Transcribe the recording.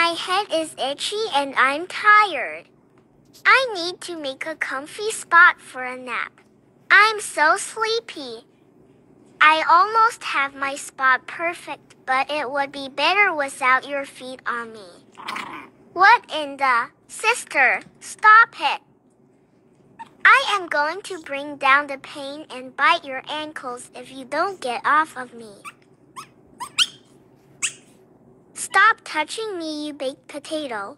My head is itchy and I'm tired. I need to make a comfy spot for a nap. I'm so sleepy. I almost have my spot perfect, but it would be better without your feet on me. What in the? Sister, stop it. I am going to bring down the pain and bite your ankles if you don't get off of me. Stop touching me, you baked potato.